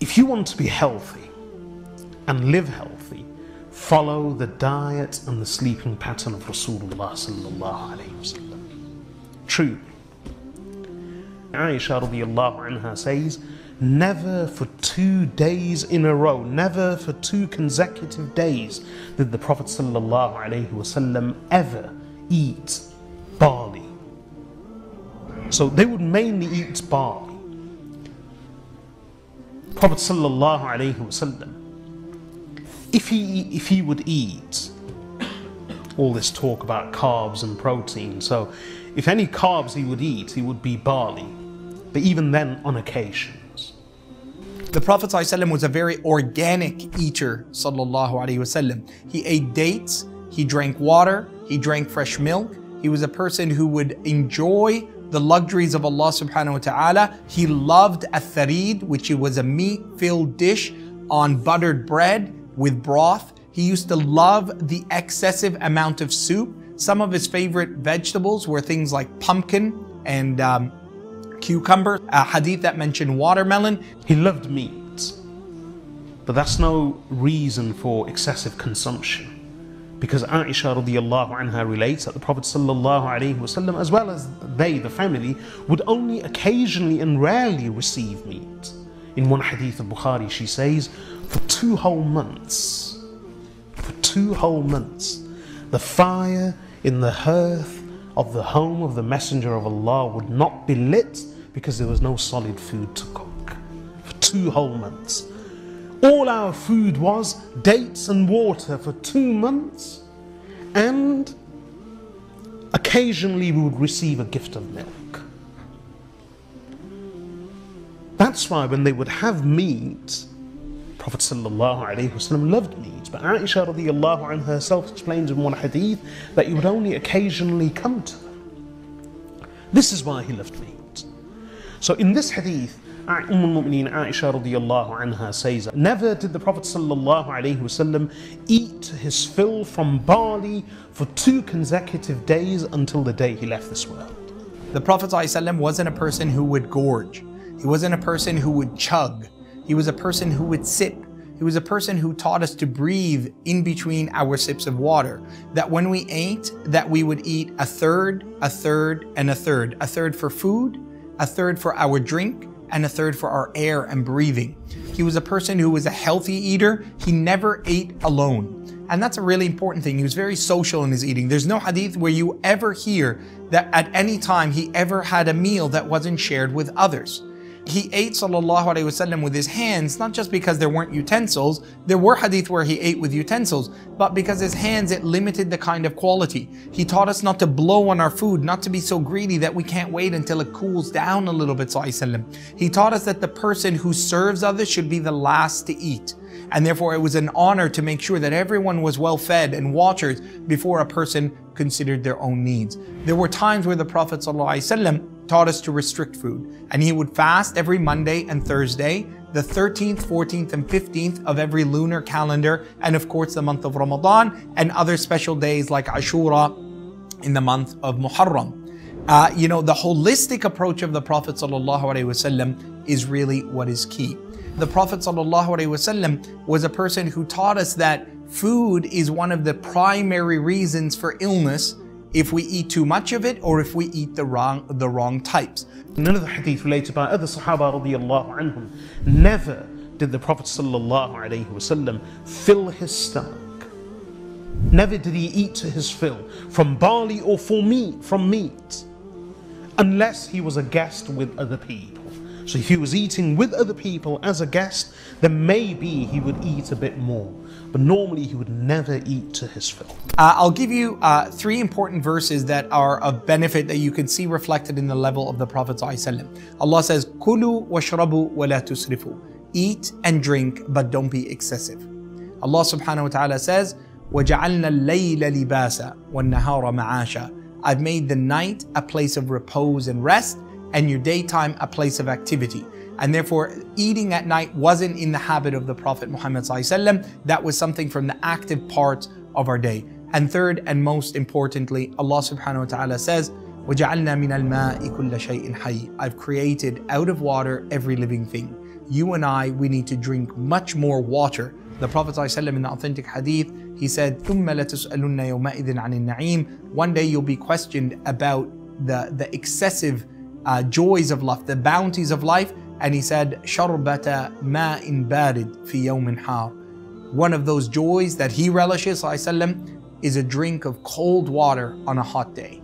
If you want to be healthy and live healthy, follow the diet and the sleeping pattern of Rasulullah sallallahu alayhi wasallam. True. Aisha radiallahu anha says, never for two days in a row, never for two consecutive days did the Prophet wasallam ever eat barley. So they would mainly eat barley. Prophet wasallam, if he if he would eat all this talk about carbs and protein, so if any carbs he would eat, he would be barley, but even then on occasions. The Prophet ﷺ was a very organic eater, sallallahu alaihi wasallam. He ate dates, he drank water, he drank fresh milk. He was a person who would enjoy the luxuries of Allah subhanahu wa ta'ala. He loved a tharid, which was a meat-filled dish on buttered bread with broth. He used to love the excessive amount of soup. Some of his favorite vegetables were things like pumpkin and um, cucumber, a hadith that mentioned watermelon. He loved meat, but that's no reason for excessive consumption. Because Aisha radiallahu anha relates that the Prophet sallallahu alaihi wasallam, as well as they, the family, would only occasionally and rarely receive meat. In one hadith of Bukhari, she says, for two whole months, for two whole months, the fire in the hearth of the home of the Messenger of Allah would not be lit because there was no solid food to cook. For two whole months. All our food was dates and water for two months, and occasionally we would receive a gift of milk. That's why when they would have meat, Prophet ﷺ loved meat, but Aisha radiallahu anha herself explains in one hadith that he would only occasionally come to them. This is why he loved meat. So in this hadith, Umm al-Mu'mineen Aisha radiallahu anha says, Never did the Prophet sallallahu alayhi wasallam eat his fill from barley for two consecutive days until the day he left this world. The Prophet ﷺ wasn't a person who would gorge. He wasn't a person who would chug. He was a person who would sip. He was a person who taught us to breathe in between our sips of water. That when we ate, that we would eat a third, a third, and a third. A third for food, a third for our drink, and a third for our air and breathing. He was a person who was a healthy eater. He never ate alone. And that's a really important thing. He was very social in his eating. There's no hadith where you ever hear that at any time he ever had a meal that wasn't shared with others. He ate sallallahu alaihi wasallam with his hands, not just because there weren't utensils, there were hadith where he ate with utensils, but because his hands, it limited the kind of quality. He taught us not to blow on our food, not to be so greedy that we can't wait until it cools down a little bit, sallallahu Alaihi Wasallam. He taught us that the person who serves others should be the last to eat. And therefore, it was an honor to make sure that everyone was well fed and watered before a person considered their own needs. There were times where the Prophet ﷺ taught us to restrict food. And he would fast every Monday and Thursday, the 13th, 14th, and 15th of every lunar calendar, and of course the month of Ramadan, and other special days like Ashura in the month of Muharram. Uh, you know, the holistic approach of the Prophet ﷺ is really what is key. The Prophet ﷺ was a person who taught us that food is one of the primary reasons for illness if we eat too much of it or if we eat the wrong, the wrong types. None of the hadith related by other Sahaba radiallahu anhum, never did the Prophet sallallahu alayhi wasallam fill his stomach. Never did he eat to his fill from barley or for meat, from meat, unless he was a guest with other people. So if he was eating with other people as a guest, then maybe he would eat a bit more. But normally he would never eat to his fill. Uh, I'll give you uh, three important verses that are of benefit that you can see reflected in the level of the Prophet Allah says, Kulu washrabu wa la tusrifu. Eat and drink, but don't be excessive. Allah subhanahu wa ta'ala says, وَجَعَلْنَا اللَّيْلَ لِبَاسًا وَالنَّهَارَ مَعَاشًا I've made the night a place of repose and rest, and your daytime a place of activity. And therefore, eating at night wasn't in the habit of the Prophet Muhammad. That was something from the active parts of our day. And third and most importantly, Allah subhanahu wa ta'ala says, وَجَعَلْنَا مِنَ الْمَاءِ كُلَّ شَيْءٍ حَيٍّ I've created out of water every living thing. you and I, we need to drink much more water. The Prophet ﷺ in the authentic hadith, he said, ثُمَّ لَتُسْأَلُنَّ يَوْمَئِذٍ عَنِ النَّعِيمِ One day you'll be questioned about the, the excessive uh, joys of life, the bounties of life. And he said, شَرْبَةَ مَاءٍ بَارِدٍ فِي يَوْمٍ حَارٍ One of those joys that he relishes, وسلم, is a drink of cold water on a hot day.